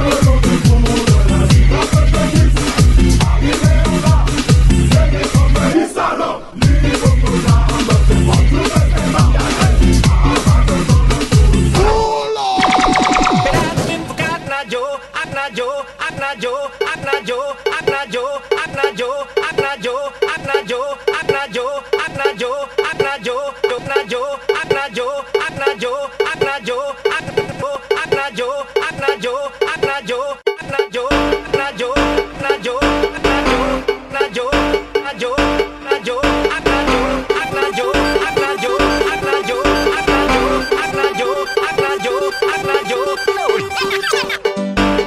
We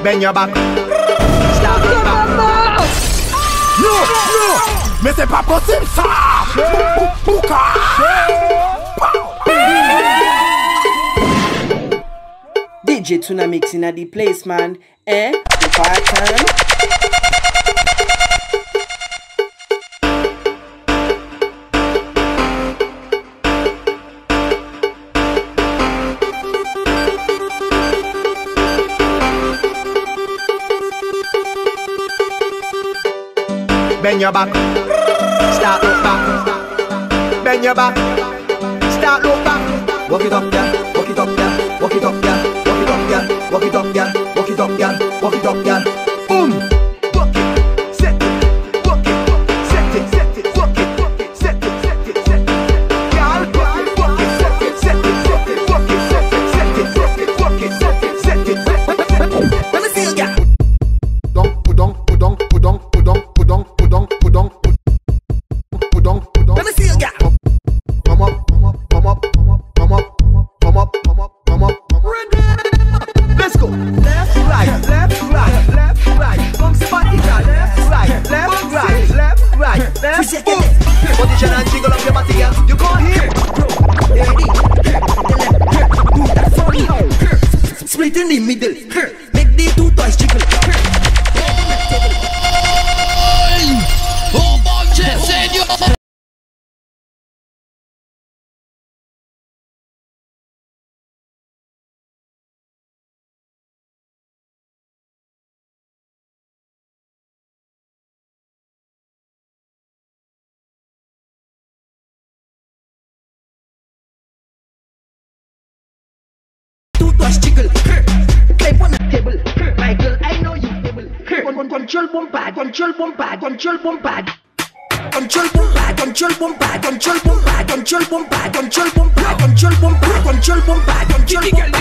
bend your back. Stop it, back. Non, non! mais c'est pas possible ça! Pourquoi? DJ Tsunamix in the place, man. Eh? Part time. Bend your back. Start look back. Bend your back. Start look back. Walk it up, girl. Walk it up, girl. Walk it up, girl. Walk it up, girl. Walk it up, girl. Walk it up, girl. Walk it up, girl. bus jiggle. Clap on the table. My girl, I know you able. Control bomb bad, control bomb bad, control bomb bad. Control bomb bad, control bomb bad, control bomb bad, control bomb bad, control bomb bad, control bomb bad, control bomb bad, control bomb bad.